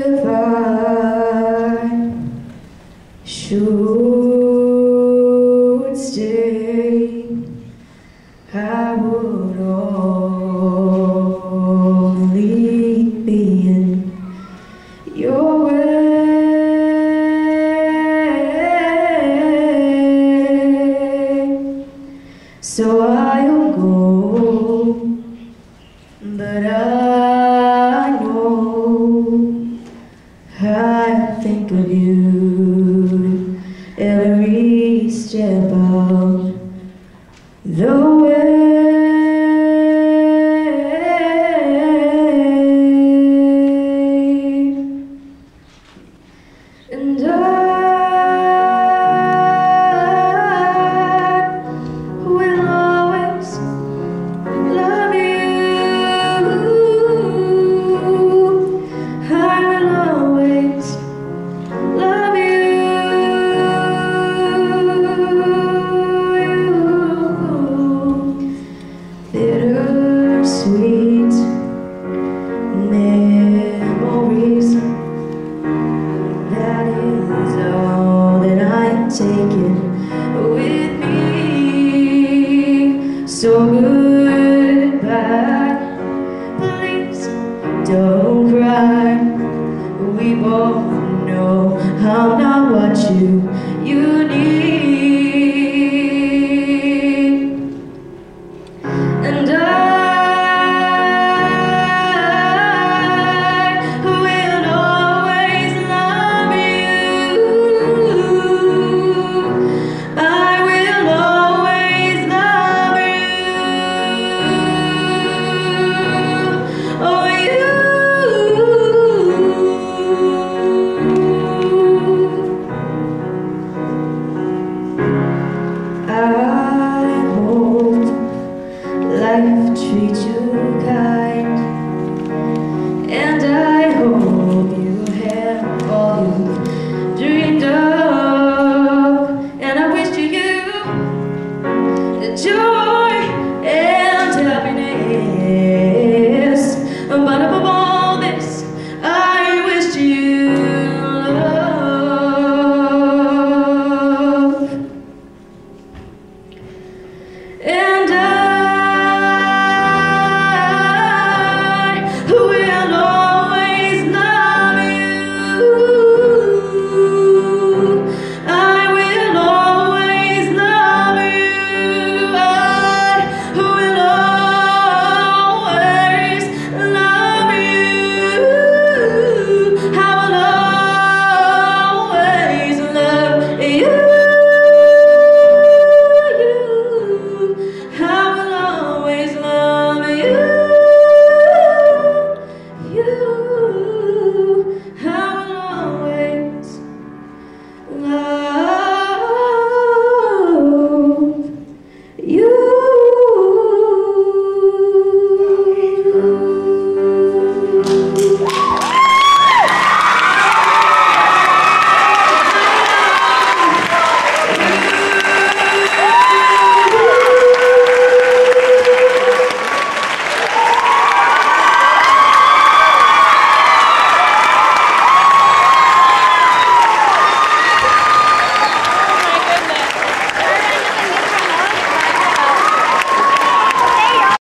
If I should stay, I would only be in your way. So I'll go, but I know I think of you every step of the way. And I Bittersweet memories. That is all that I am taking with me. So goodbye, please don't cry. We both know I'm not what you Yeah.